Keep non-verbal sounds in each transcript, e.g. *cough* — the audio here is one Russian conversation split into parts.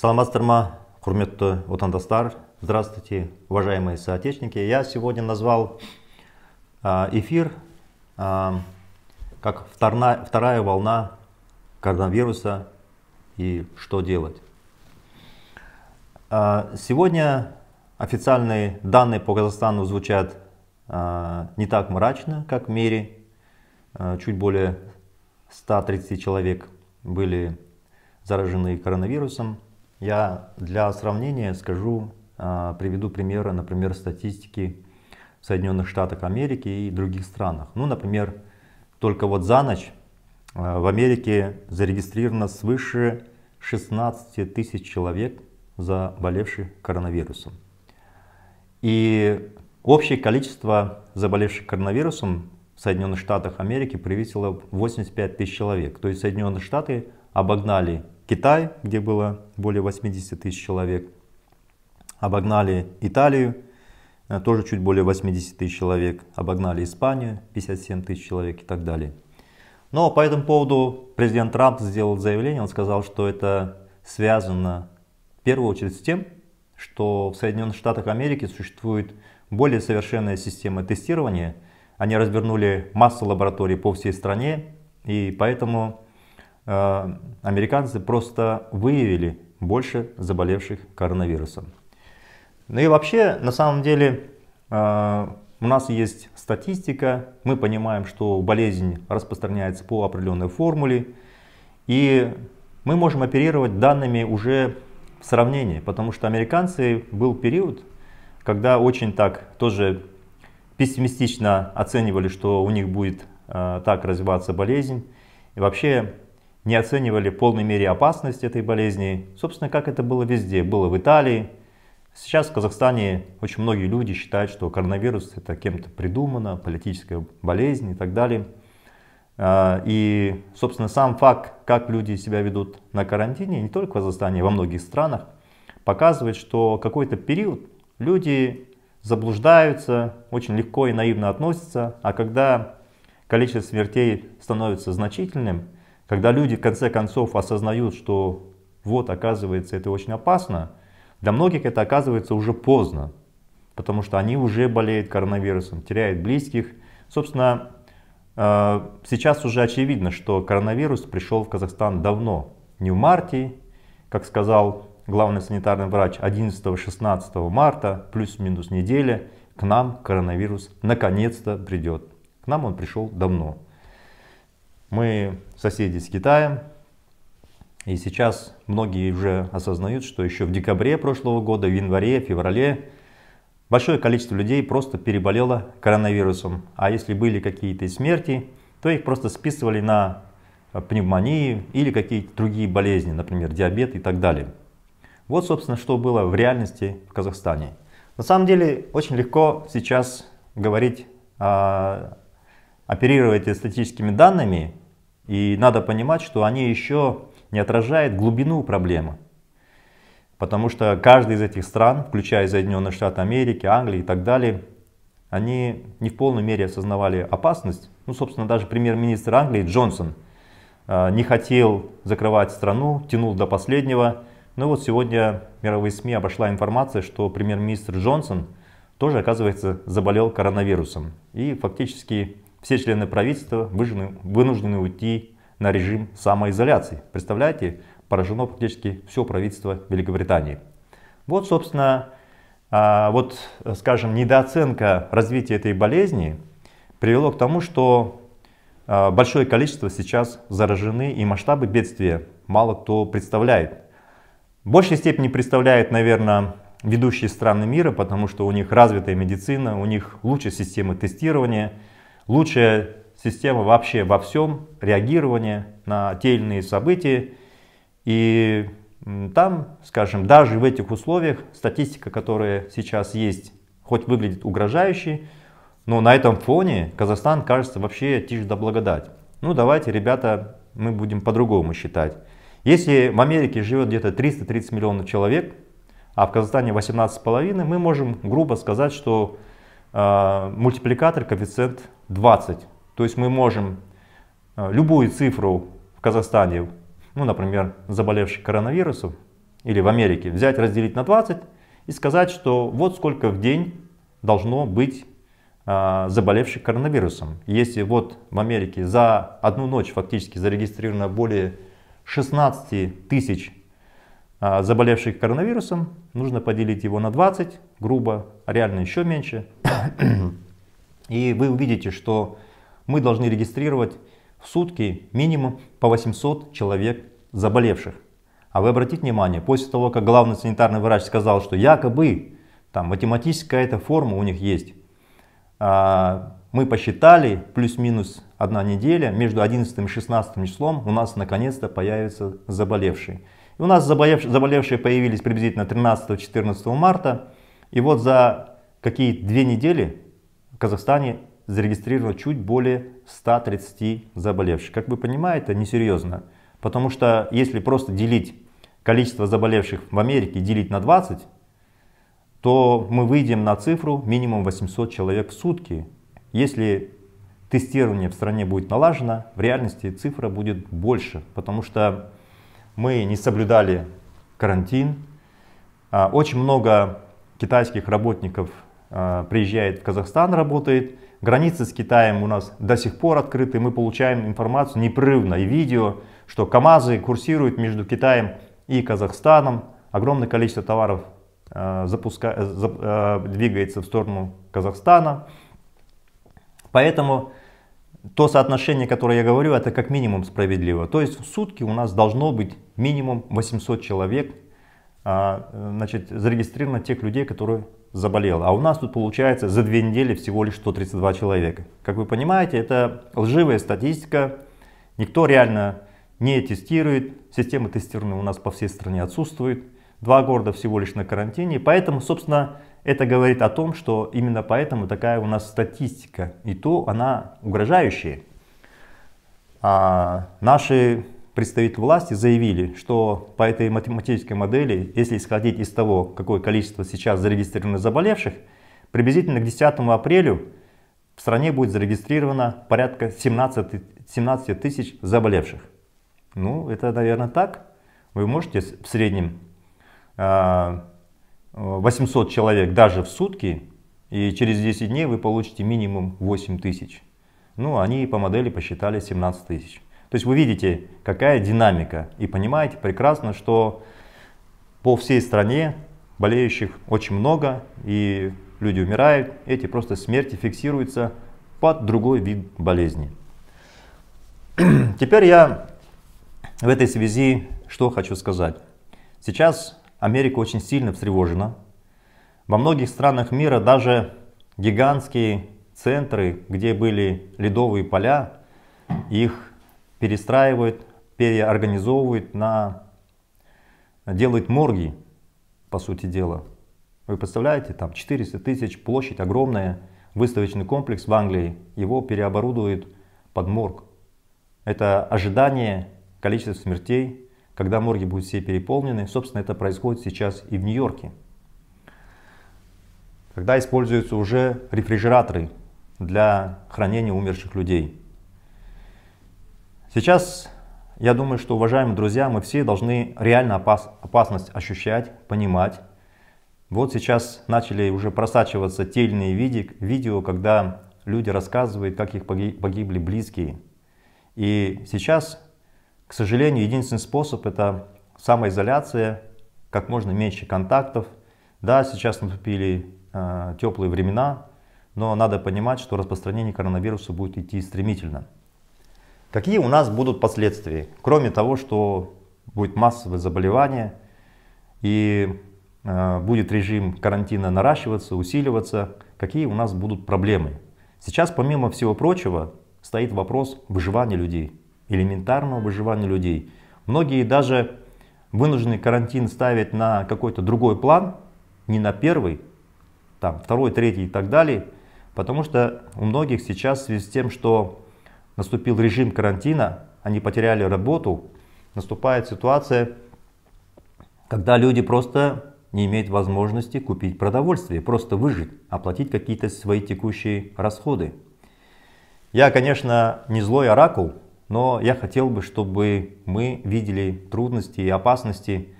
саламатсыздар құрметті отандастар. Здравствуйте уважаемые соотечественники. Я сегодня назвал а, эфир а, как вторая волна коронавируса и что делать. А, сегодня официальные данные по казахстану звучат не так мрачно как в мире. Чуть более 130 человек были заражены коронавирусом. Я для сравнения скажу, а, приведу примеры, например, статистики в Соединенных Штатах Америки и других странах. Ну, например, только вот за ночь а, в Америке зарегистрировано свыше 16 тысяч человек, заболевших коронавирусом. И общее количество заболевших коронавирусом в Соединенных Штатах Америки превысило 85 тысяч человек. То есть Соединенные Штаты обогнали Китай, где было более 80 тысяч человек, обогнали Италию, э, тоже чуть более 80 тысяч человек, обогнали Испанию, 57 тысяч человек и так далее. Но по этому поводу президент Трамп сделал заявление, он сказал, что это связано в первую очередь с тем, что в Соединенных Штатах Америки существует более совершенная система тестирования. Они развернули массу лабораторий по всей стране, и поэтому американцы просто выявили больше заболевших коронавирусом. Ну и вообще, на самом деле, э, у нас есть статистика, мы понимаем, что болезнь распространяется по определенной формуле, и мы можем оперировать данными уже в сравнении, потому что американцы был период, когда очень так тоже пессимистично оценивали, что у них будет э, так развиваться болезнь. И вообще не оценивали в полной мере опасность этой болезни. Собственно, как это было везде. Было в Италии. Сейчас в Казахстане очень многие люди считают, что коронавирус это кем-то придумано, политическая болезнь и так далее. А, и, собственно, сам факт, как люди себя ведут на карантине, не только в Казахстане, а во многих странах, показывает, что какой-то период люди заблуждаются, очень легко и наивно относятся, а когда количество смертей становится значительным, когда люди в конце концов осознают, что вот оказывается это очень опасно, для многих это оказывается уже поздно, потому что они уже болеют коронавирусом, теряют близких. Собственно, э, сейчас уже очевидно, что коронавирус пришел в Казахстан давно, не в марте, как сказал главный санитарный врач, 11-16 марта, плюс-минус неделя, к нам коронавирус наконец-то придет. К нам он пришел давно. Мы соседи с Китаем, и сейчас многие уже осознают, что еще в декабре прошлого года, в январе, феврале большое количество людей просто переболело коронавирусом. А если были какие-то смерти, то их просто списывали на пневмонию или какие-то другие болезни, например, диабет и так далее. Вот, собственно, что было в реальности в Казахстане. На самом деле, очень легко сейчас говорить, а, оперировать статистическими данными, и надо понимать, что они еще не отражают глубину проблемы. Потому что каждая из этих стран, включая Соединенные Штаты Америки, Англии и так далее, они не в полной мере осознавали опасность. Ну, собственно, даже премьер-министр Англии Джонсон э, не хотел закрывать страну, тянул до последнего. Но вот сегодня мировые СМИ обошла информация, что премьер-министр Джонсон тоже, оказывается, заболел коронавирусом. И фактически все члены правительства вынуждены, вынуждены уйти на режим самоизоляции. Представляете, поражено практически все правительство Великобритании. Вот, собственно, а, вот, скажем, недооценка развития этой болезни привело к тому, что а, большое количество сейчас заражены и масштабы бедствия мало кто представляет. В большей степени представляет, наверное, ведущие страны мира, потому что у них развитая медицина, у них лучшая система тестирования – лучшая система вообще во всем, реагирования на те или иные события. И там, скажем, даже в этих условиях статистика, которая сейчас есть, хоть выглядит угрожающей, но на этом фоне Казахстан кажется вообще тишь да благодать. Ну давайте, ребята, мы будем по-другому считать. Если в Америке живет где-то 330 миллионов человек, а в Казахстане 18,5, мы можем грубо сказать, что мультипликатор, коэффициент 20. То есть мы можем э, любую цифру в Казахстане, ну, например, заболевших коронавирусом, или в Америке взять, разделить на 20 и сказать, что вот сколько в день должно быть а, заболевших коронавирусом. Если вот в Америке за одну ночь фактически зарегистрировано более 16 тысяч а, заболевших коронавирусом, нужно поделить его на 20, грубо, а реально еще меньше. И вы увидите, что мы должны регистрировать в сутки минимум по 800 человек заболевших. А вы обратите внимание, после того, как главный санитарный врач сказал, что якобы там математическая эта форма у них есть, а, мы посчитали, плюс-минус одна неделя, между 11 и 16 числом у нас наконец-то появятся заболевшие. У нас заболевшие появились приблизительно 13-14 марта. И вот за какие две недели в Казахстане зарегистрировано чуть более 130 заболевших. Как вы понимаете, это несерьезно. Потому что если просто делить количество заболевших в Америке, делить на 20, то мы выйдем на цифру минимум 800 человек в сутки. Если тестирование в стране будет налажено, в реальности цифра будет больше, потому что мы не соблюдали карантин. А, очень много китайских работников а, приезжает в Казахстан, работает. Границы с Китаем у нас до сих пор открыты. Мы получаем информацию непрерывно и видео, что КАМАЗы курсируют между Китаем и Казахстаном. Огромное количество товаров э, запуска... э, двигается в сторону Казахстана. Поэтому то соотношение, которое я говорю, это как минимум справедливо. То есть в сутки у нас должно быть минимум 800 человек э, значит, зарегистрировано тех людей, которые заболело. А у нас тут получается за две недели всего лишь 132 человека. Как вы понимаете, это лживая статистика. Никто реально не тестирует. Система тестирования у нас по всей стране отсутствует. Два города всего лишь на карантине. Поэтому, собственно, это говорит о том, что именно поэтому такая у нас статистика. И то она угрожающая. А наши представители власти заявили, что по этой математической модели, если исходить из того, какое количество сейчас зарегистрировано заболевших, приблизительно к 10 апреля в стране будет зарегистрировано порядка 17, 17 тысяч заболевших. Ну, это, наверное, так. Вы можете в среднем 800 а, человек даже в сутки, и через 10 дней вы получите минимум 8 тысяч. Ну, они по модели посчитали 17 тысяч. То есть вы видите, какая динамика и понимаете прекрасно, что по всей стране болеющих очень много и люди умирают, эти просто смерти фиксируются под другой вид болезни. Теперь я в этой связи что хочу сказать. Сейчас Америка очень сильно встревожена. Во многих странах мира даже гигантские центры, где были ледовые поля, их перестраивают, переорганизовывают на... делают морги, по сути дела. Вы представляете, там 400 тысяч, площадь огромная, выставочный комплекс в Англии, его переоборудуют под морг. Это ожидание количества смертей, когда морги будут все переполнены. Собственно, это происходит сейчас и в Нью-Йорке. Когда используются уже рефрижераторы для хранения умерших людей. Сейчас, я думаю, что, уважаемые друзья, мы все должны реально опас опасность ощущать, понимать. Вот сейчас начали уже просачиваться те или иные видео, когда люди рассказывают, как их погибли близкие. И сейчас, к сожалению, единственный способ это самоизоляция, как можно меньше контактов. Да, сейчас наступили э, теплые времена, но надо понимать, что распространение коронавируса будет идти стремительно. Какие у нас будут последствия? Кроме того, что будет массовое заболевание и э, будет режим карантина наращиваться, усиливаться, какие у нас будут проблемы? Сейчас, помимо всего прочего, стоит вопрос выживания людей, элементарного выживания людей. Многие даже вынуждены карантин ставить на какой-то другой план, не на первый, там, второй, третий и так далее, потому что у многих сейчас в связи с тем, что наступил режим карантина, они потеряли работу, наступает ситуация, когда люди просто не имеют возможности купить продовольствие, просто выжить, оплатить какие-то свои текущие расходы. Я, конечно, не злой оракул, но я хотел бы, чтобы мы видели трудности и опасности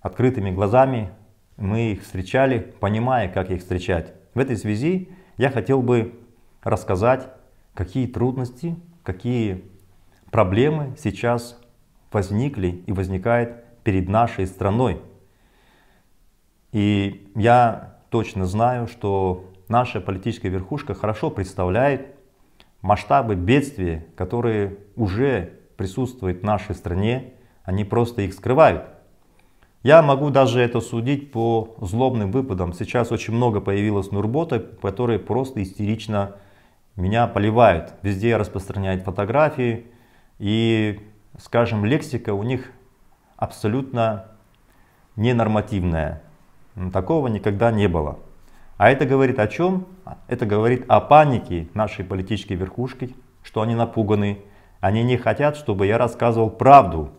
открытыми глазами мы их встречали, понимая, как их встречать. В этой связи я хотел бы рассказать, какие трудности, какие проблемы сейчас возникли и возникают перед нашей страной. И я точно знаю, что наша политическая верхушка хорошо представляет масштабы бедствия, которые уже присутствуют в нашей стране, они просто их скрывают. Я могу даже это судить по злобным выпадам. Сейчас очень много появилось нурботов, которые просто истерично меня поливают. Везде распространяют фотографии. И, скажем, лексика у них абсолютно ненормативная. Такого никогда не было. А это говорит о чем? Это говорит о панике нашей политической верхушки, что они напуганы. Они не хотят, чтобы я рассказывал правду,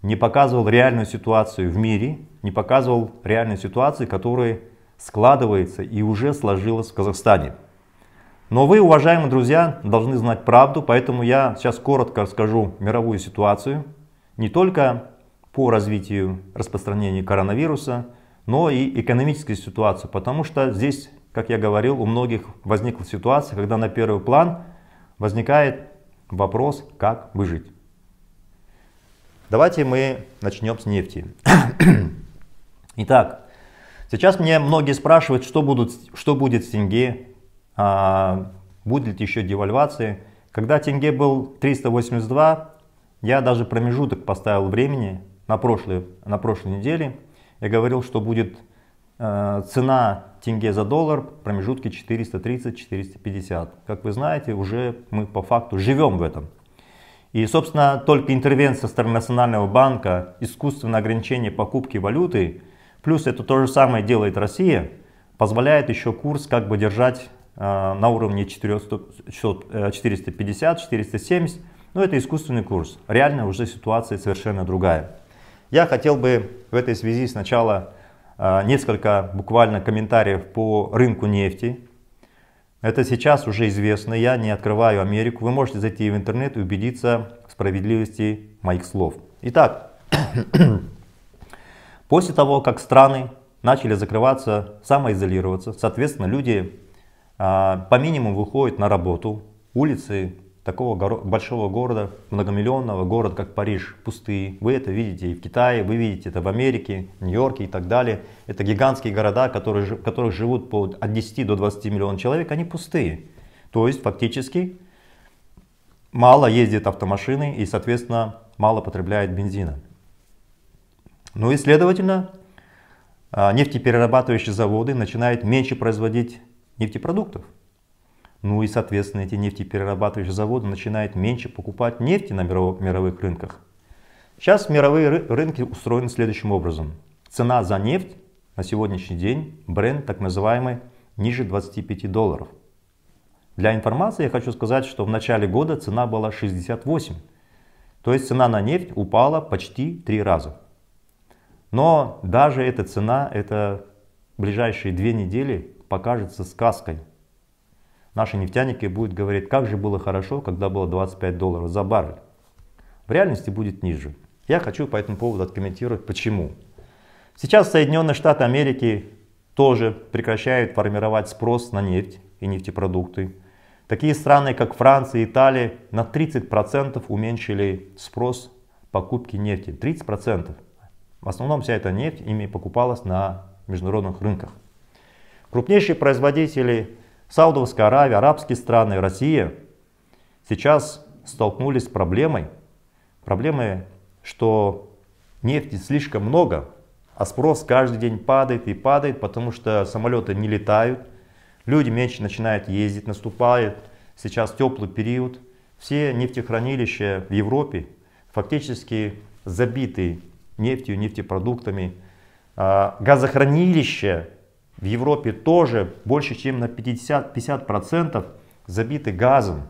не показывал реальную ситуацию в мире, не показывал реальную ситуацию, которая складывается и уже сложилась в Казахстане. Но вы, уважаемые друзья, должны знать правду, поэтому я сейчас коротко расскажу мировую ситуацию, не только по развитию распространения коронавируса, но и экономическую ситуацию, потому что здесь, как я говорил, у многих возникла ситуация, когда на первый план возникает вопрос, как выжить. Давайте мы начнем с нефти. *clears throat* Итак, сейчас мне многие спрашивают, что, будут, что будет с тенге, а, будет ли еще девальвация. Когда тенге был 382, я даже промежуток поставил времени на прошлой, на прошлой неделе. Я говорил, что будет э, цена тенге за доллар в промежутке 430-450. Как вы знаете, уже мы по факту живем в этом. И, собственно, только интервенция со стороны Национального банка, искусственное ограничение покупки валюты, плюс это то же самое делает Россия, позволяет еще курс как бы держать э, на уровне 450-470, но это искусственный курс. Реально уже ситуация совершенно другая. Я хотел бы в этой связи сначала э, несколько буквально комментариев по рынку нефти, это сейчас уже известно, я не открываю Америку. Вы можете зайти в интернет и убедиться в справедливости моих слов. Итак, *clears throat* после того, как страны начали закрываться, самоизолироваться, соответственно, люди а, по минимуму выходят на работу, улицы такого горо большого города, многомиллионного города, как Париж, пустые. Вы это видите и в Китае, вы видите это в Америке, Нью-Йорке и так далее. Это гигантские города, которые, в которых живут по, от 10 до 20 миллионов человек, они пустые. То есть фактически мало ездит автомашины и, соответственно, мало потребляет бензина. Ну и, следовательно, а, нефтеперерабатывающие заводы начинают меньше производить нефтепродуктов. Ну и, соответственно, эти нефтеперерабатывающие заводы начинают меньше покупать нефти на мировых рынках. Сейчас мировые рынки устроены следующим образом. Цена за нефть на сегодняшний день, бренд так называемый, ниже 25 долларов. Для информации я хочу сказать, что в начале года цена была 68. То есть цена на нефть упала почти три раза. Но даже эта цена, это ближайшие две недели покажется сказкой наши нефтяники будут говорить, как же было хорошо, когда было 25 долларов за баррель. В реальности будет ниже. Я хочу по этому поводу откомментировать, почему. Сейчас Соединенные Штаты Америки тоже прекращают формировать спрос на нефть и нефтепродукты. Такие страны, как Франция и Италия, на 30% уменьшили спрос покупки нефти. 30%. В основном вся эта нефть ими покупалась на международных рынках. Крупнейшие производители Саудовская Аравия, арабские страны, Россия сейчас столкнулись с проблемой, проблемой, что нефти слишком много, а спрос каждый день падает и падает, потому что самолеты не летают, люди меньше начинают ездить, наступает сейчас теплый период. Все нефтехранилища в Европе фактически забиты нефтью, нефтепродуктами. А газохранилища в Европе тоже больше, чем на 50%, 50 забиты газом.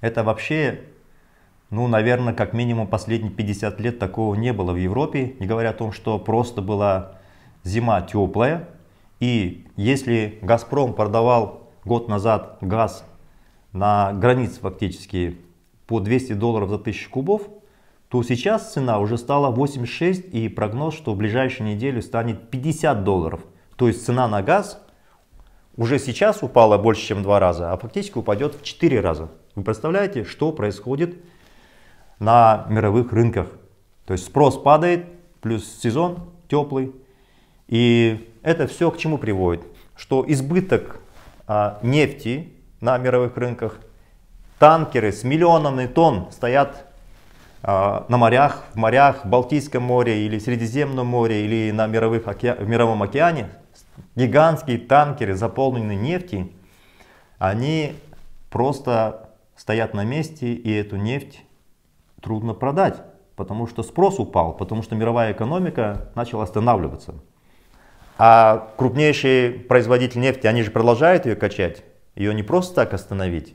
Это вообще, ну, наверное, как минимум последние 50 лет такого не было в Европе, не говоря о том, что просто была зима теплая. И если «Газпром» продавал год назад газ на границе фактически по 200 долларов за 1000 кубов, то сейчас цена уже стала 86 и прогноз, что в ближайшую неделю станет 50 долларов. То есть цена на газ уже сейчас упала больше, чем в два раза, а фактически упадет в 4 раза. Вы представляете, что происходит на мировых рынках? То есть спрос падает, плюс сезон теплый. И это все к чему приводит? Что избыток а, нефти на мировых рынках, танкеры с миллионами тонн стоят а, на морях, в морях, в Балтийском море или Средиземном море или на мировых оке... в Мировом океане, гигантские танкеры, заполненные нефтью, они просто стоят на месте и эту нефть трудно продать, потому что спрос упал, потому что мировая экономика начала останавливаться. А крупнейшие производители нефти, они же продолжают ее качать, ее не просто так остановить.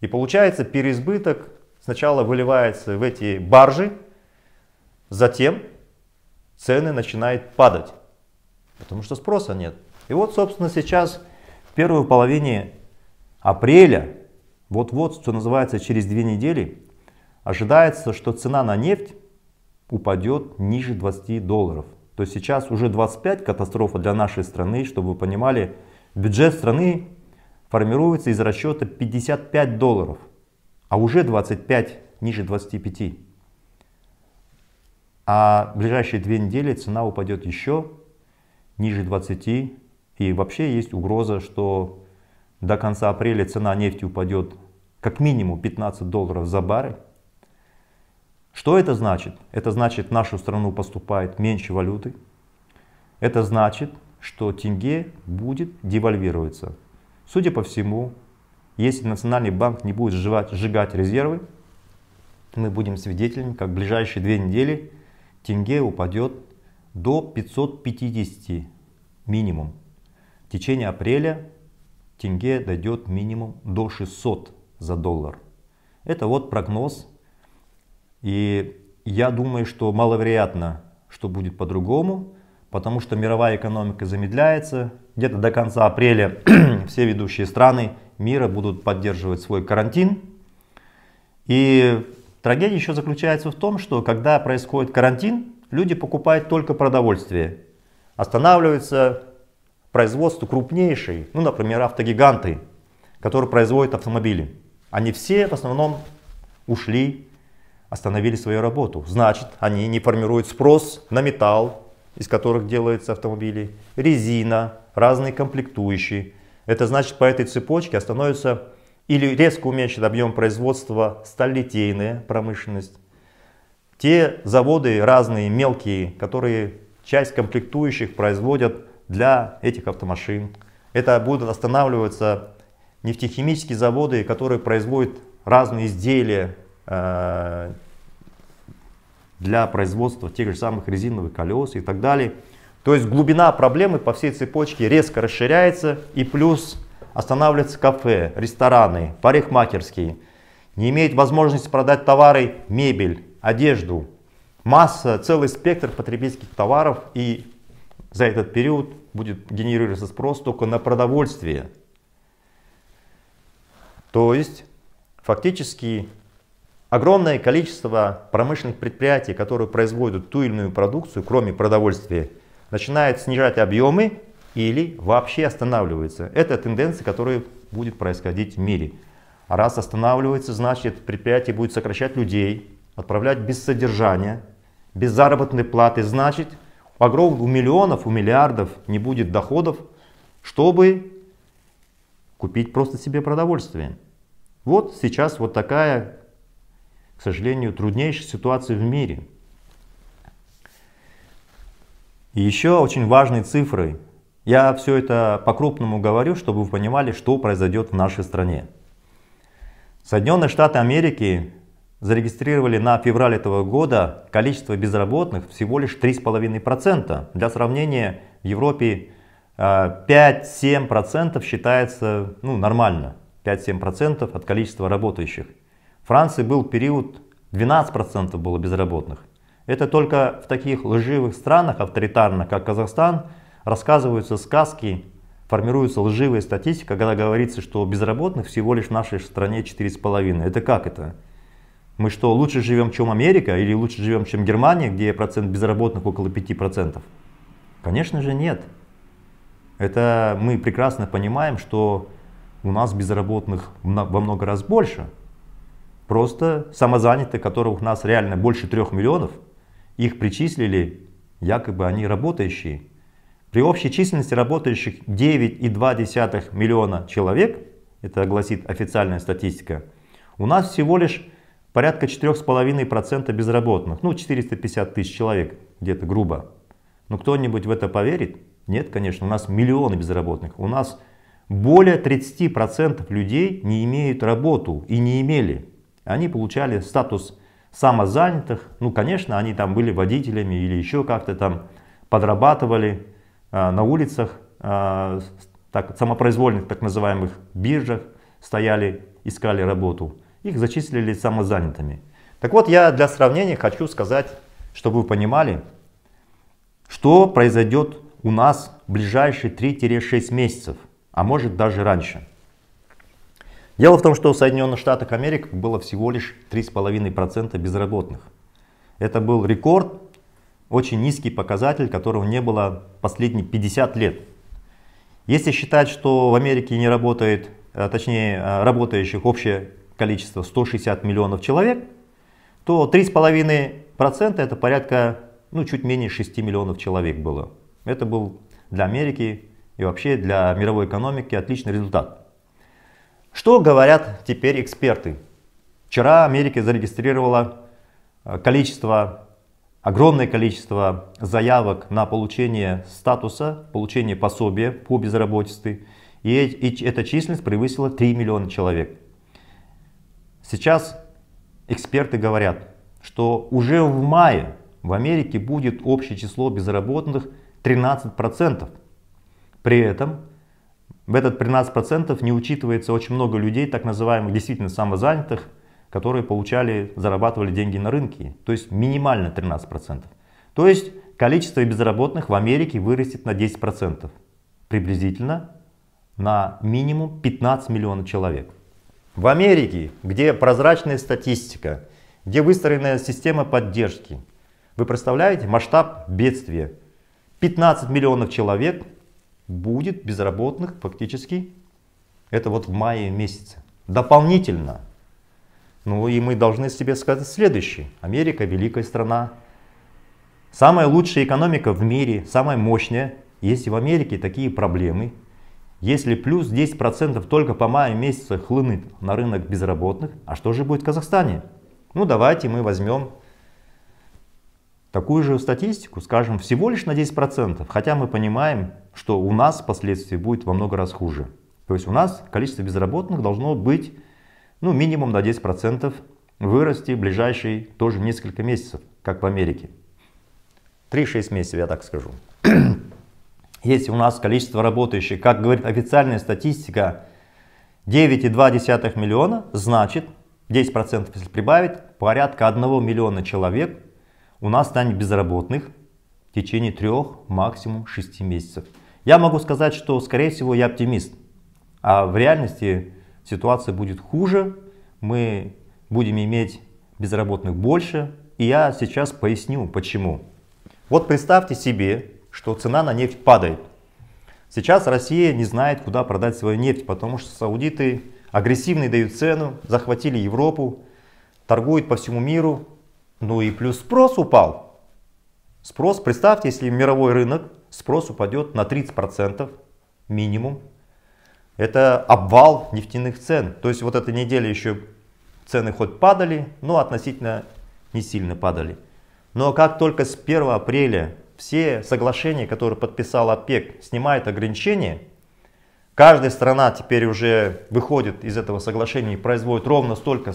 И получается переизбыток сначала выливается в эти баржи, затем цены начинают падать, потому что спроса нет. И вот, собственно, сейчас в первой половине апреля, вот-вот, что называется, через две недели, ожидается, что цена на нефть упадет ниже 20 долларов. То есть сейчас уже 25 катастрофа для нашей страны, чтобы вы понимали, бюджет страны формируется из расчета 55 долларов, а уже 25 ниже 25. А в ближайшие две недели цена упадет еще ниже 20. И вообще есть угроза, что до конца апреля цена нефти упадет как минимум 15 долларов за баррель. Что это значит? Это значит, в нашу страну поступает меньше валюты. Это значит, что тенге будет девальвироваться. Судя по всему, если Национальный банк не будет сжигать, сжигать резервы, мы будем свидетелями, как в ближайшие две недели тенге упадет до 550 минимум. В течение апреля тенге дойдет минимум до 600 за доллар. Это вот прогноз и я думаю, что маловероятно, что будет по-другому, потому что мировая экономика замедляется. Где-то до конца апреля *clears throat* все ведущие страны мира будут поддерживать свой карантин. И трагедия еще заключается в том, что когда происходит карантин, люди покупают только продовольствие. Останавливается производство крупнейшей, ну, например, автогиганты, которые производят автомобили. Они все в основном ушли остановили свою работу. Значит, они не формируют спрос на металл, из которых делаются автомобили, резина, разные комплектующие. Это значит, по этой цепочке остановится или резко уменьшит объем производства сталелитейная промышленность. Те заводы разные, мелкие, которые часть комплектующих производят для этих автомашин. Это будут останавливаться нефтехимические заводы, которые производят разные изделия, Э, для производства тех же самых резиновых колес и так далее. То есть глубина проблемы по всей цепочке резко расширяется и плюс останавливаются кафе, рестораны, парикмахерские. Не имеют возможности продать товары, мебель, одежду. Масса, целый спектр потребительских товаров и за этот период будет генерироваться спрос только на продовольствие. То есть фактически Огромное количество промышленных предприятий, которые производят ту или иную продукцию, кроме продовольствия, начинает снижать объемы или вообще останавливается. Это тенденция, которая будет происходить в мире. Раз останавливается, значит предприятие будет сокращать людей, отправлять без содержания, без заработной платы. Значит у, огромных, у миллионов, у миллиардов не будет доходов, чтобы купить просто себе продовольствие. Вот сейчас вот такая к сожалению, труднейшей ситуации в мире. И еще очень важной цифрой. Я все это по-крупному говорю, чтобы вы понимали, что произойдет в нашей стране. Соединенные Штаты Америки зарегистрировали на февраль этого года количество безработных всего лишь 3,5%. Для сравнения, в Европе 5-7% э, считается ну, нормально. 5-7% от количества работающих. Франции был период 12% было безработных. Это только в таких лживых странах, авторитарных, как Казахстан, рассказываются сказки, формируется лживая статистика, когда говорится, что безработных всего лишь в нашей стране 4,5. Это как это? Мы что, лучше живем, чем Америка или лучше живем, чем Германия, где процент безработных около 5%? Конечно же нет. Это мы прекрасно понимаем, что у нас безработных во много раз больше. Просто самозанятые, которых у нас реально больше трех миллионов, их причислили, якобы они работающие. При общей численности работающих 9,2 миллиона человек, это гласит официальная статистика, у нас всего лишь порядка 4,5% безработных, ну 450 тысяч человек, где-то грубо. Но кто-нибудь в это поверит? Нет, конечно, у нас миллионы безработных. У нас более 30% людей не имеют работу и не имели. Они получали статус самозанятых. Ну, конечно, они там были водителями или еще как-то там подрабатывали. А, на улицах, а, так, самопроизвольных так называемых биржах стояли, искали работу. Их зачислили самозанятыми. Так вот, я для сравнения хочу сказать, чтобы вы понимали, что произойдет у нас в ближайшие 3-6 месяцев, а может даже раньше. Дело в том, что в Соединенных Штатах Америки было всего лишь 3,5% безработных. Это был рекорд очень низкий показатель, которого не было последние 50 лет. Если считать, что в Америке не работает, а, точнее а, работающих общее количество 160 миллионов человек, то 3,5% это порядка, ну чуть менее 6 миллионов человек было. Это был для Америки и вообще для мировой экономики отличный результат. Что говорят теперь эксперты? Вчера Америка зарегистрировала а, количество огромное количество заявок на получение статуса, получение пособия по безработице. И эта численность превысила 3 миллиона человек. Сейчас эксперты говорят, что уже в мае в Америке будет общее число безработных 13%. При этом в этот 13% не учитывается очень много людей, так называемых действительно самозанятых, которые получали, зарабатывали деньги на рынке, то есть минимально 13%. То есть количество безработных в Америке вырастет на 10%, приблизительно на минимум 15 миллионов человек. В Америке, где прозрачная статистика, где выстроена система поддержки, вы представляете масштаб бедствия? 15 миллионов человек будет безработных фактически, это вот в мае месяце. Дополнительно ну и мы должны себе сказать следующее. Америка великая страна. Самая лучшая экономика в мире, самая мощная. Если в Америке такие проблемы, если плюс 10% только по маю месяца хлынет на рынок безработных, а что же будет в Казахстане? Ну давайте мы возьмем такую же статистику, скажем, всего лишь на 10%, хотя мы понимаем, что у нас впоследствии будет во много раз хуже. То есть у нас количество безработных должно быть ну, минимум на 10% вырасти в ближайшие тоже несколько месяцев, как в Америке. 3-6 месяцев, я так скажу. Если у нас количество работающих, как говорит официальная статистика, 9,2 миллиона, значит 10% если прибавить, порядка 1 миллиона человек у нас станет безработных в течение 3, максимум 6 месяцев. Я могу сказать, что скорее всего я оптимист, а в реальности ситуация будет хуже, мы будем иметь безработных больше. И я сейчас поясню почему. Вот представьте себе, что цена на нефть падает. Сейчас Россия не знает, куда продать свою нефть, потому что саудиты агрессивно дают цену, захватили Европу, торгуют по всему миру. Ну и плюс спрос упал. Спрос, представьте, если мировой рынок, спрос упадет на 30% минимум, это обвал нефтяных цен. То есть вот эта неделя еще цены хоть падали, но относительно не сильно падали. Но как только с 1 апреля все соглашения, которые подписал ОПЕК, снимают ограничения, каждая страна теперь уже выходит из этого соглашения и производит ровно столько,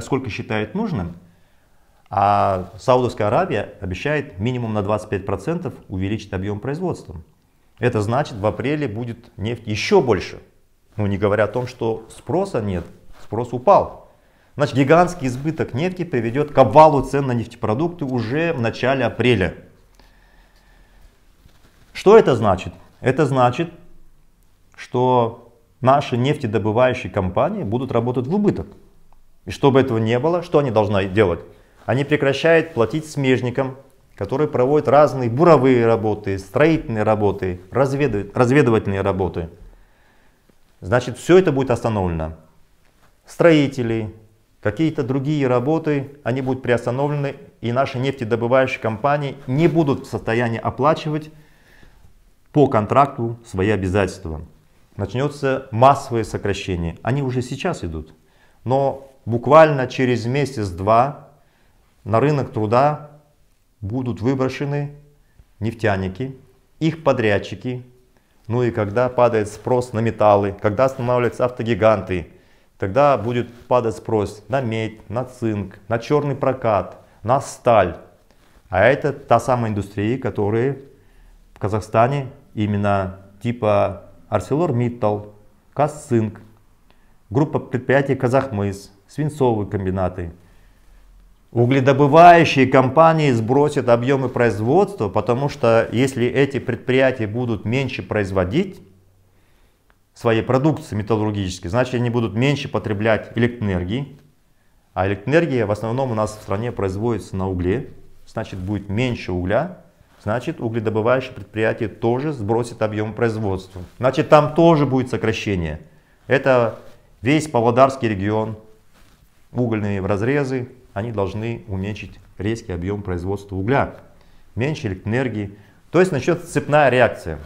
сколько считает нужным, а Саудовская Аравия обещает минимум на 25% увеличить объем производства. Это значит, в апреле будет нефть еще больше. Ну, не говоря о том, что спроса нет, спрос упал. Значит, гигантский избыток нефти приведет к обвалу цен на нефтепродукты уже в начале апреля. Что это значит? Это значит, что наши нефтедобывающие компании будут работать в убыток. И чтобы этого не было, что они должны делать? Они прекращают платить смежникам, которые проводят разные буровые работы, строительные работы, разведывательные работы. Значит, все это будет остановлено. Строители, какие-то другие работы, они будут приостановлены, и наши нефтедобывающие компании не будут в состоянии оплачивать по контракту свои обязательства. Начнется массовое сокращение. Они уже сейчас идут. Но буквально через месяц-два на рынок труда будут выброшены нефтяники, их подрядчики, ну и когда падает спрос на металлы, когда останавливаются автогиганты, тогда будет падать спрос на медь, на цинк, на черный прокат, на сталь. А это та самая индустрия, которая в Казахстане именно типа ArcelorMittal, Казцинк, группа предприятий Казахмыс, свинцовые комбинаты. Угледобывающие компании сбросят объемы производства, потому что если эти предприятия будут меньше производить своей продукции металлургической, значит они будут меньше потреблять электроэнергии. А электроэнергия в основном у нас в стране производится на угле, значит будет меньше угля, значит угледобывающие предприятия тоже сбросят объем производства. Значит там тоже будет сокращение. Это весь Павлодарский регион, угольные разрезы, они должны уменьшить резкий объем производства угля, меньше электроэнергии. То есть начнется цепная реакция.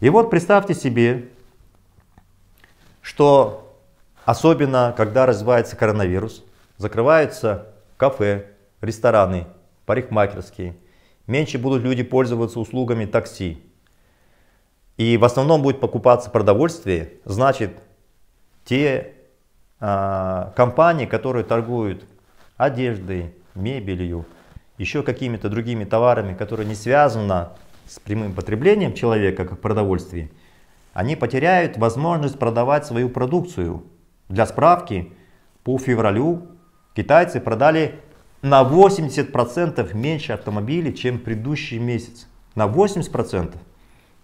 И вот представьте себе, что особенно когда развивается коронавирус, закрываются кафе, рестораны, парикмахерские, меньше будут люди пользоваться услугами такси. И в основном будет покупаться продовольствие, значит те а, компании, которые торгуют одеждой, мебелью, еще какими-то другими товарами, которые не связаны с прямым потреблением человека, как продовольствие, они потеряют возможность продавать свою продукцию. Для справки, по февралю китайцы продали на 80% меньше автомобилей, чем предыдущий месяц. На 80%.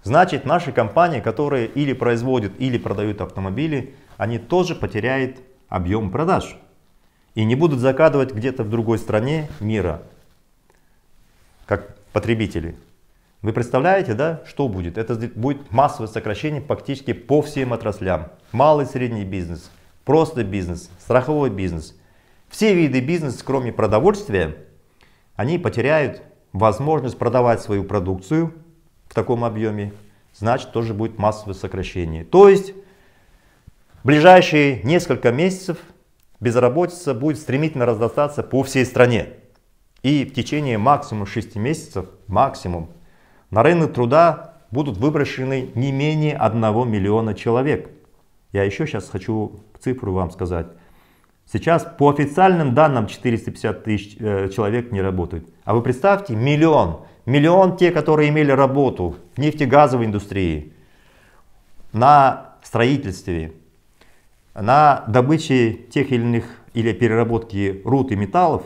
Значит, наши компании, которые или производят, или продают автомобили, они тоже потеряют объем продаж. И не будут закладывать где-то в другой стране мира, как потребители. Вы представляете, да, что будет? Это будет массовое сокращение практически по всем отраслям. Малый и средний бизнес, просто бизнес, страховой бизнес. Все виды бизнеса, кроме продовольствия, они потеряют возможность продавать свою продукцию в таком объеме. Значит, тоже будет массовое сокращение. То есть в ближайшие несколько месяцев безработица будет стремительно разрастаться по всей стране. И в течение максимум 6 месяцев, максимум, на рынок труда будут выброшены не менее 1 миллиона человек. Я еще сейчас хочу цифру вам сказать. Сейчас по официальным данным 450 тысяч э, человек не работают. А вы представьте, миллион. Миллион те, которые имели работу в нефтегазовой индустрии, на строительстве, на добыче тех или иных или переработке руд и металлов,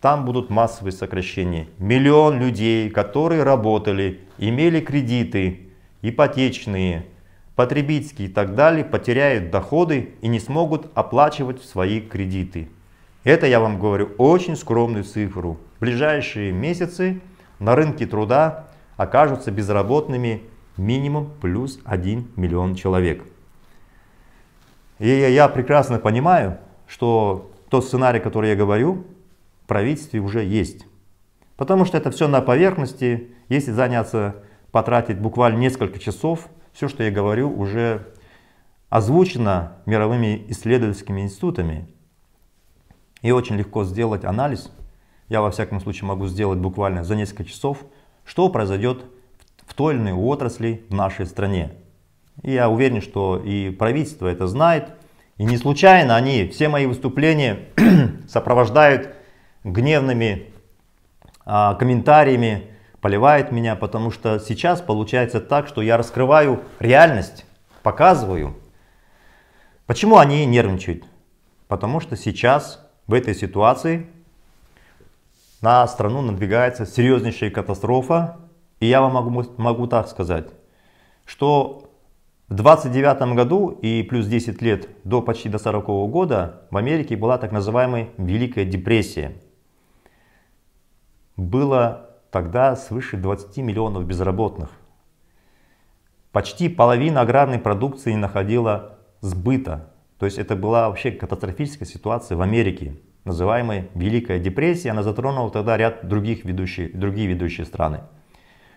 там будут массовые сокращения. Миллион людей, которые работали, имели кредиты, ипотечные, потребительские и так далее, потеряют доходы и не смогут оплачивать свои кредиты. Это я вам говорю очень скромную цифру. В ближайшие месяцы на рынке труда окажутся безработными минимум плюс 1 миллион человек. И я прекрасно понимаю, что тот сценарий, который я говорю, в правительстве уже есть. Потому что это все на поверхности. Если заняться, потратить буквально несколько часов, все, что я говорю, уже озвучено мировыми исследовательскими институтами. И очень легко сделать анализ. Я во всяком случае могу сделать буквально за несколько часов, что произойдет в той или иной отрасли в нашей стране. И я уверен, что и правительство это знает. И не случайно они все мои выступления *clears throat* сопровождают гневными а, комментариями, поливают меня, потому что сейчас получается так, что я раскрываю реальность, показываю. Почему они нервничают? Потому что сейчас в этой ситуации на страну надвигается серьезнейшая катастрофа. И я вам могу, могу так сказать, что В 29 году и плюс 10 лет до почти до 40 года в Америке была так называемая Великая депрессия. Было тогда свыше 20 миллионов безработных. Почти половина аграрной продукции не находила сбыта. То есть это была вообще катастрофическая ситуация в Америке, называемая Великая депрессия. Она затронула тогда ряд других ведущих, другие ведущие страны.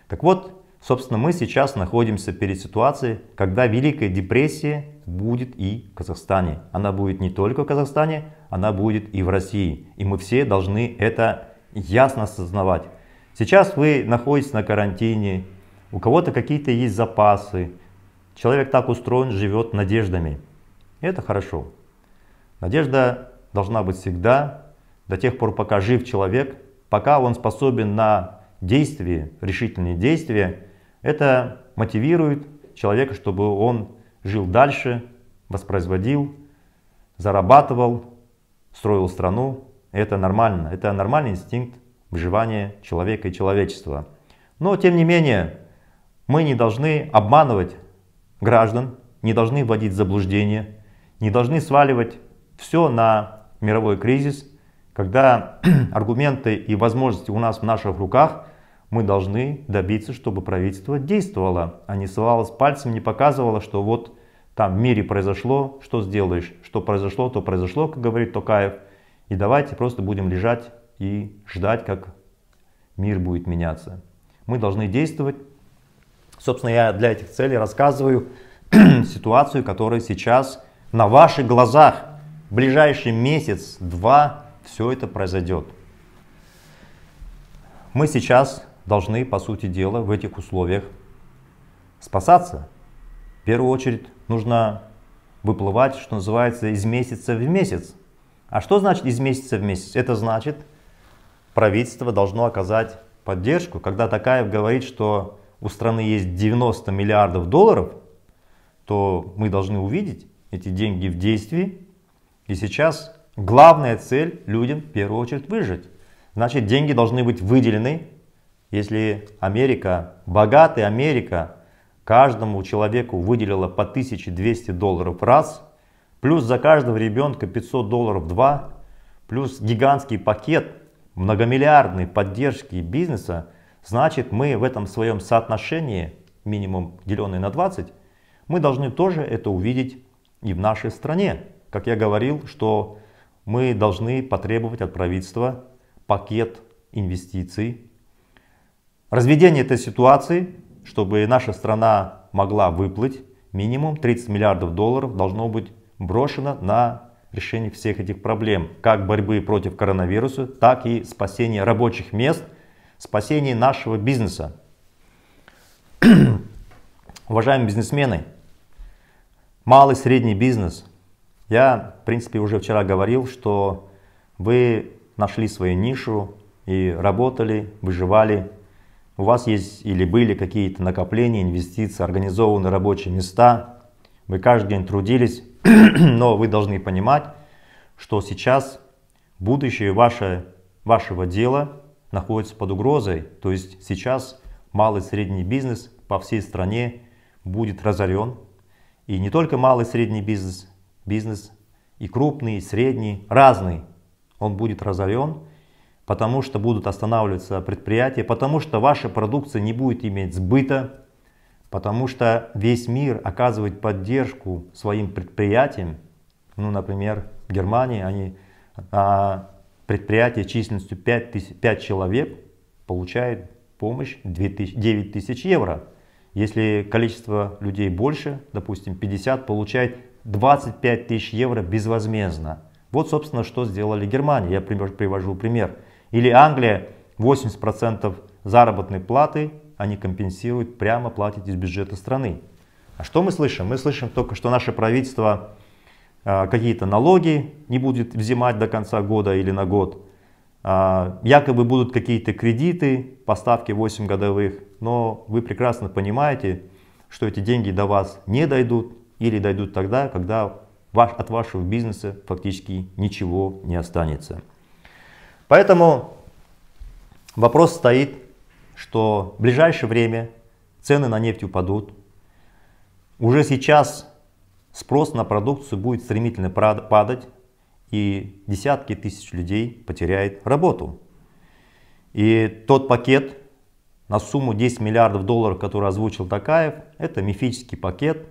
Так вот, Собственно, мы сейчас находимся перед ситуацией, когда Великая депрессия будет и в Казахстане. Она будет не только в Казахстане, она будет и в России. И мы все должны это ясно осознавать. Сейчас вы находитесь на карантине, у кого-то какие-то есть запасы. Человек так устроен, живет надеждами. это хорошо. Надежда должна быть всегда, до тех пор, пока жив человек, пока он способен на действия, решительные действия, это мотивирует человека, чтобы он жил дальше, воспроизводил, зарабатывал, строил страну. Это нормально. Это нормальный инстинкт выживания человека и человечества. Но, тем не менее, мы не должны обманывать граждан, не должны вводить заблуждение, не должны сваливать все на мировой кризис, когда *clears throat* аргументы и возможности у нас в наших руках – мы должны добиться, чтобы правительство действовало, а не ссылалось пальцем, не показывало, что вот там в мире произошло, что сделаешь, что произошло, то произошло, как говорит Токаев. И давайте просто будем лежать и ждать, как мир будет меняться. Мы должны действовать. Собственно, я для этих целей рассказываю *clears throat* ситуацию, которая сейчас на ваших глазах в ближайший месяц-два все это произойдет. Мы сейчас должны, по сути дела, в этих условиях спасаться. В первую очередь нужно выплывать, что называется, из месяца в месяц. А что значит из месяца в месяц? Это значит, правительство должно оказать поддержку. Когда Такаев говорит, что у страны есть 90 миллиардов долларов, то мы должны увидеть эти деньги в действии. И сейчас главная цель людям в первую очередь выжить. Значит, деньги должны быть выделены если Америка, богатая Америка, каждому человеку выделила по 1200 долларов раз, плюс за каждого ребенка 500 долларов два, плюс гигантский пакет многомиллиардной поддержки бизнеса, значит мы в этом своем соотношении, минимум деленный на 20, мы должны тоже это увидеть и в нашей стране. Как я говорил, что мы должны потребовать от правительства пакет инвестиций Разведение этой ситуации, чтобы наша страна могла выплыть, минимум 30 миллиардов долларов должно быть брошено на решение всех этих проблем, как борьбы против коронавируса, так и спасение рабочих мест, спасение нашего бизнеса. *clears throat* Уважаемые бизнесмены, малый средний бизнес. Я, в принципе, уже вчера говорил, что вы нашли свою нишу и работали, выживали, у вас есть или были какие-то накопления, инвестиции, организованные рабочие места, вы каждый день трудились, *clears throat* но вы должны понимать, что сейчас будущее ваше, вашего дела находится под угрозой. То есть сейчас малый и средний бизнес по всей стране будет разорен. И не только малый и средний бизнес, бизнес и крупный, и средний, разный, он будет разорен потому что будут останавливаться предприятия, потому что ваша продукция не будет иметь сбыта, потому что весь мир оказывает поддержку своим предприятиям. Ну, например, в Германии они, а, предприятие численностью 5, тысяч, 5 человек получает помощь 2000, 9 тысяч евро. Если количество людей больше, допустим 50, получает 25 тысяч евро безвозмездно. Вот, собственно, что сделали Германия. Я привожу пример. Или Англия 80% заработной платы они компенсируют, прямо платят из бюджета страны. А что мы слышим? Мы слышим только, что наше правительство э, какие-то налоги не будет взимать до конца года или на год. Э, якобы будут какие-то кредиты, поставки 8 годовых. Но вы прекрасно понимаете, что эти деньги до вас не дойдут или дойдут тогда, когда ваш, от вашего бизнеса фактически ничего не останется. Поэтому вопрос стоит, что в ближайшее время цены на нефть упадут. уже сейчас спрос на продукцию будет стремительно падать, и десятки тысяч людей потеряют работу. И тот пакет на сумму 10 миллиардов долларов, который озвучил Такаев, это мифический пакет.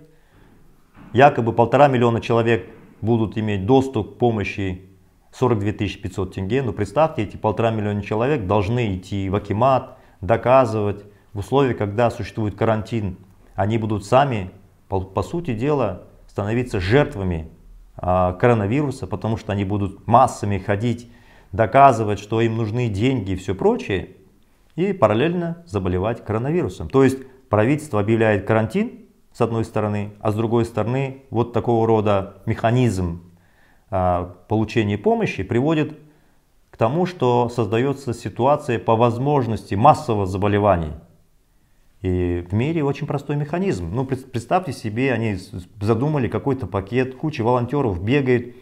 Якобы полтора миллиона человек будут иметь доступ к помощи 42 500 тенге. Но представьте, эти полтора миллиона человек должны идти в Акимат, доказывать в условиях, когда существует карантин. Они будут сами, по, по сути дела, становиться жертвами а, коронавируса, потому что они будут массами ходить, доказывать, что им нужны деньги и все прочее, и параллельно заболевать коронавирусом. То есть правительство объявляет карантин, с одной стороны, а с другой стороны вот такого рода механизм а, получения помощи приводит к тому, что создается ситуация по возможности массового заболевания. И в мире очень простой механизм. Ну, представьте себе, они задумали какой-то пакет, куча волонтеров бегает,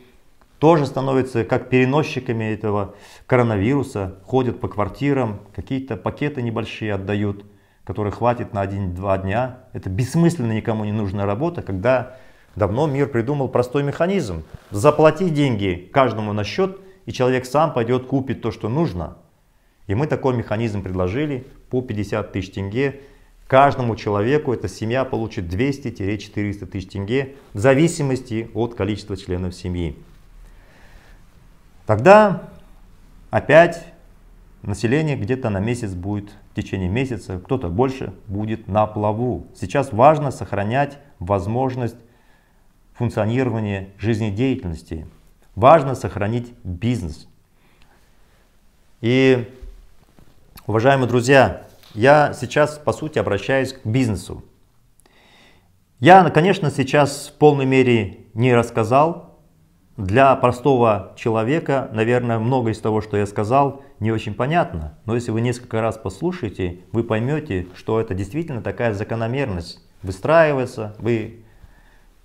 тоже становятся как переносчиками этого коронавируса, ходят по квартирам, какие-то пакеты небольшие отдают, которые хватит на один-два дня. Это бессмысленно никому не нужная работа, когда давно мир придумал простой механизм. Заплати деньги каждому на счет, и человек сам пойдет купит то, что нужно. И мы такой механизм предложили по 50 тысяч тенге Каждому человеку эта семья получит 200-400 тысяч тенге в зависимости от количества членов семьи. Тогда опять население где-то на месяц будет, в течение месяца, кто-то больше будет на плаву. Сейчас важно сохранять возможность функционирования жизнедеятельности. Важно сохранить бизнес. И, уважаемые друзья, я сейчас, по сути, обращаюсь к бизнесу. Я, конечно, сейчас в полной мере не рассказал. Для простого человека, наверное, многое из того, что я сказал, не очень понятно. Но если вы несколько раз послушаете, вы поймете, что это действительно такая закономерность. Выстраивается, вы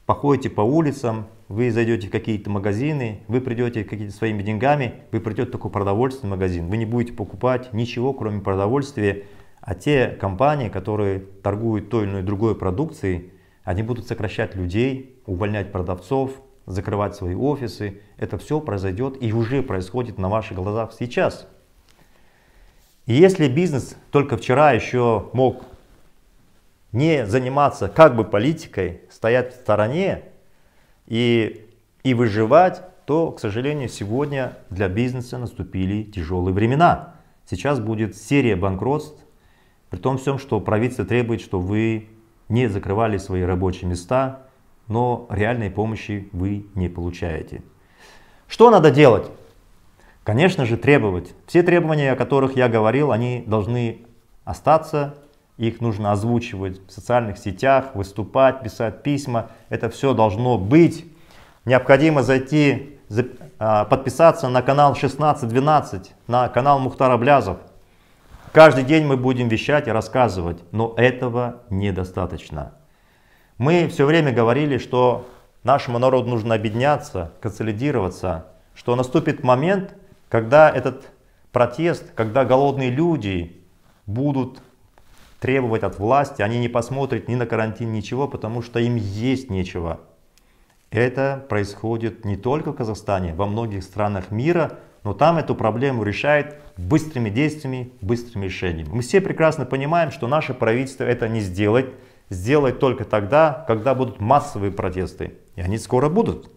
походите по улицам, вы зайдете в какие-то магазины, вы придете какими-то своими деньгами, вы придете только продовольственный магазин. Вы не будете покупать ничего, кроме продовольствия, а те компании, которые торгуют той или другой продукцией, они будут сокращать людей, увольнять продавцов, закрывать свои офисы. Это все произойдет и уже происходит на ваших глазах сейчас. И если бизнес только вчера еще мог не заниматься как бы политикой, стоять в стороне и, и выживать, то, к сожалению, сегодня для бизнеса наступили тяжелые времена. Сейчас будет серия банкротств, при том всем, что правительство требует, что вы не закрывали свои рабочие места, но реальной помощи вы не получаете. Что надо делать? Конечно же требовать. Все требования, о которых я говорил, они должны остаться, их нужно озвучивать в социальных сетях, выступать, писать письма. Это все должно быть. Необходимо зайти, а, подписаться на канал 1612, на канал Мухтара Блязов. Каждый день мы будем вещать и рассказывать, но этого недостаточно. Мы все время говорили, что нашему народу нужно объединяться, консолидироваться, что наступит момент, когда этот протест, когда голодные люди будут требовать от власти, они не посмотрят ни на карантин, ничего, потому что им есть нечего. Это происходит не только в Казахстане, во многих странах мира, но там эту проблему решает быстрыми действиями, быстрыми решениями. Мы все прекрасно понимаем, что наше правительство это не сделает, сделает только тогда, когда будут массовые протесты. И они скоро будут.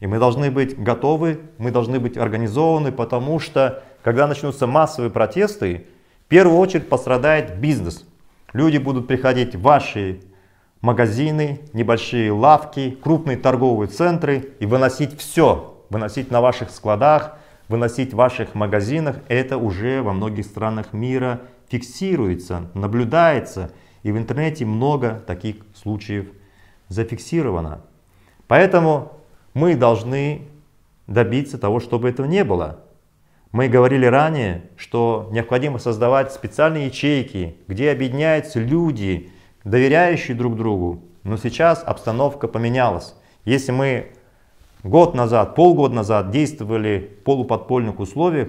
И мы должны быть готовы, мы должны быть организованы, потому что когда начнутся массовые протесты, в первую очередь пострадает бизнес. Люди будут приходить в ваши магазины, небольшие лавки, крупные торговые центры и выносить все, выносить на ваших складах, выносить в ваших магазинах, это уже во многих странах мира фиксируется, наблюдается. И в интернете много таких случаев зафиксировано. Поэтому мы должны добиться того, чтобы этого не было. Мы говорили ранее, что необходимо создавать специальные ячейки, где объединяются люди, доверяющие друг другу. Но сейчас обстановка поменялась. Если мы год назад, полгода назад действовали в полуподпольных условиях,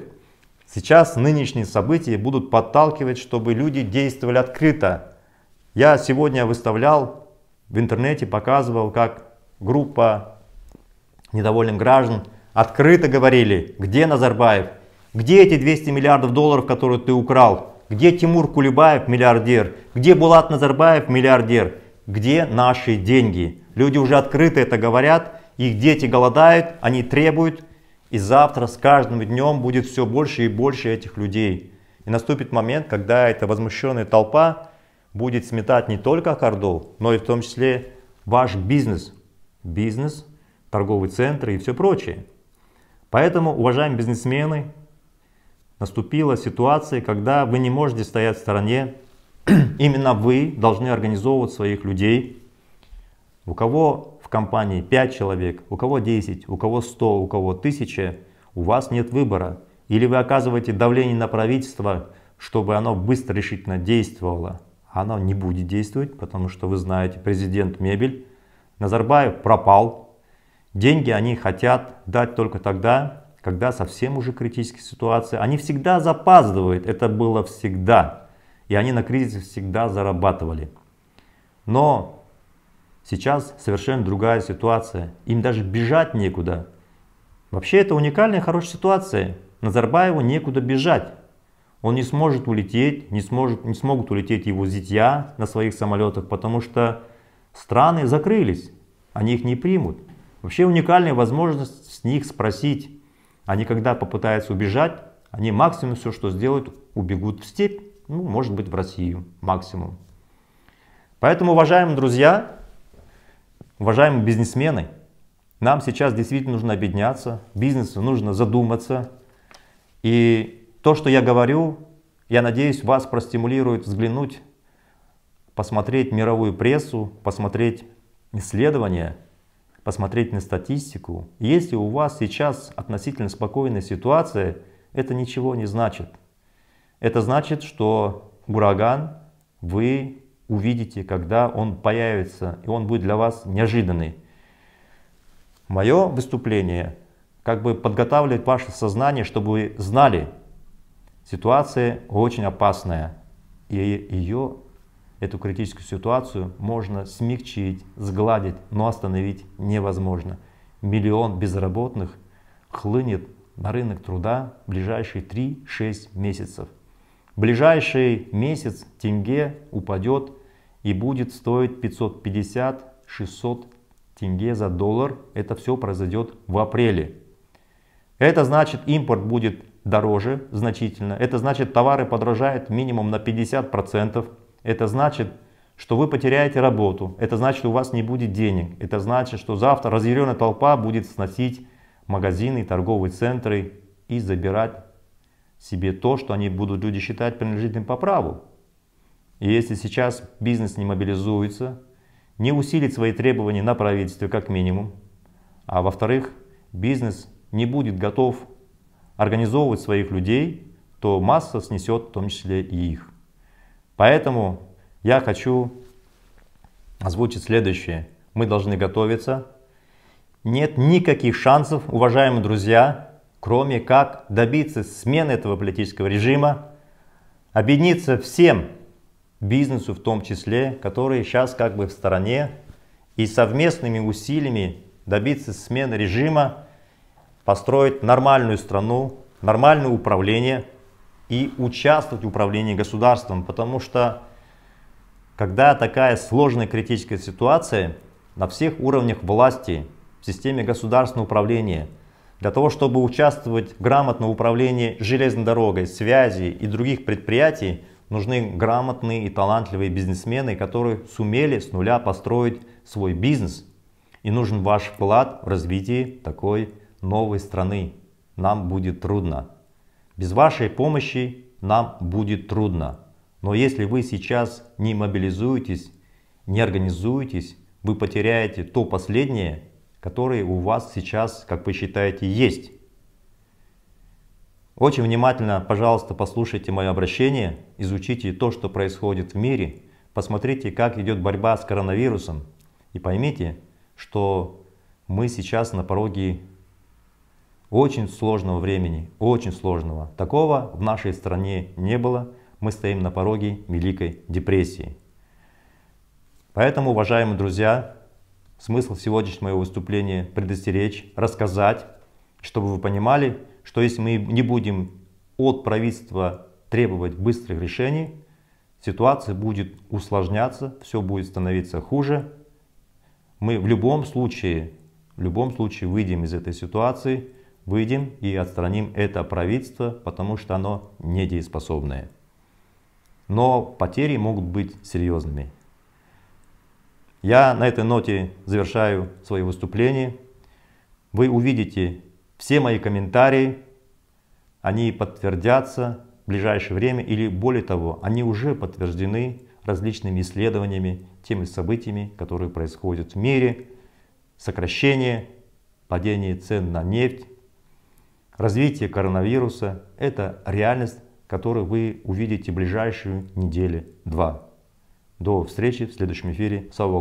сейчас нынешние события будут подталкивать, чтобы люди действовали открыто. Я сегодня выставлял в интернете показывал, как группа недовольных граждан открыто говорили, где Назарбаев, где эти 200 миллиардов долларов, которые ты украл, где Тимур Кулебаев, миллиардер, где Булат Назарбаев, миллиардер, где наши деньги. Люди уже открыто это говорят, их дети голодают, они требуют, и завтра с каждым днем будет все больше и больше этих людей. И наступит момент, когда эта возмущенная толпа будет сметать не только Кордов, но и в том числе ваш бизнес. Бизнес, торговые центры и все прочее. Поэтому, уважаемые бизнесмены, наступила ситуация, когда вы не можете стоять в стороне. *clears throat* Именно вы должны организовывать своих людей. У кого в компании 5 человек, у кого 10, у кого 100, у кого 1000, у вас нет выбора. Или вы оказываете давление на правительство, чтобы оно быстро решительно действовало. Оно не будет действовать, потому что вы знаете, президент Мебель, Назарбаев пропал. Деньги они хотят дать только тогда, когда совсем уже критическая ситуация. Они всегда запаздывают, это было всегда. И они на кризисе всегда зарабатывали. Но сейчас совершенно другая ситуация. Им даже бежать некуда. Вообще это уникальная хорошая ситуация. Назарбаеву некуда бежать. Он не сможет улететь, не, сможет, не смогут улететь его зятья на своих самолетах, потому что страны закрылись, они их не примут. Вообще уникальная возможность с них спросить. Они когда попытаются убежать, они максимум все, что сделают, убегут в степь, ну, может быть, в Россию, максимум. Поэтому, уважаемые друзья, уважаемые бизнесмены, нам сейчас действительно нужно объединяться, бизнесу нужно задуматься. И то, что я говорю, я надеюсь, вас простимулирует взглянуть, посмотреть мировую прессу, посмотреть исследования, посмотреть на статистику. Если у вас сейчас относительно спокойная ситуация, это ничего не значит. Это значит, что ураган вы увидите, когда он появится, и он будет для вас неожиданный. Мое выступление как бы подготавливает ваше сознание, чтобы вы знали, ситуация очень опасная. И ее, эту критическую ситуацию можно смягчить, сгладить, но остановить невозможно. Миллион безработных хлынет на рынок труда в ближайшие 3-6 месяцев. В ближайший месяц тенге упадет и будет стоить 550-600 тенге за доллар. Это все произойдет в апреле. Это значит импорт будет дороже значительно. Это значит товары подорожают минимум на 50%. Это значит, что вы потеряете работу. Это значит, что у вас не будет денег. Это значит, что завтра разъяренная толпа будет сносить магазины, торговые центры и забирать себе то, что они будут люди считать принадлежит по праву. И если сейчас бизнес не мобилизуется, не усилит свои требования на правительстве как минимум, а во-вторых, бизнес не будет готов организовывать своих людей, то масса снесет в том числе и их. Поэтому я хочу озвучить следующее. Мы должны готовиться. Нет никаких шансов, уважаемые друзья, кроме как добиться смены этого политического режима, объединиться всем бизнесу в том числе, который сейчас как бы в стороне, и совместными усилиями добиться смены режима, построить нормальную страну, нормальное управление и участвовать в управлении государством, потому что когда такая сложная критическая ситуация на всех уровнях власти, в системе государственного управления, для того, чтобы участвовать грамотно в управлении железной дорогой, связи и других предприятий, нужны грамотные и талантливые бизнесмены, которые сумели с нуля построить свой бизнес. И нужен ваш вклад в развитие такой новой страны. Нам будет трудно. Без вашей помощи нам будет трудно. Но если вы сейчас не мобилизуетесь, не организуетесь, вы потеряете то последнее, которое у вас сейчас, как вы считаете, есть. Очень внимательно, пожалуйста, послушайте мое обращение, изучите то, что происходит в мире, посмотрите, как идет борьба с коронавирусом и поймите, что мы сейчас на пороге очень сложного времени, очень сложного. Такого в нашей стране не было. Мы стоим на пороге Великой депрессии. Поэтому, уважаемые друзья, смысл сегодняшнего моего выступления предостеречь, рассказать, чтобы вы понимали, что если мы не будем от правительства требовать быстрых решений, ситуация будет усложняться, все будет становиться хуже. Мы в любом случае, в любом случае выйдем из этой ситуации, выйдем и отстраним это правительство, потому что оно недееспособное. Но потери могут быть серьезными. Я на этой ноте завершаю свое выступление. Вы увидите все мои комментарии, они подтвердятся в ближайшее время или более того, они уже подтверждены различными исследованиями, теми событиями, которые происходят в мире, сокращение, падение цен на нефть, развитие коронавируса – это реальность, которую вы увидите в ближайшую неделю-два. До встречи в следующем эфире. Сау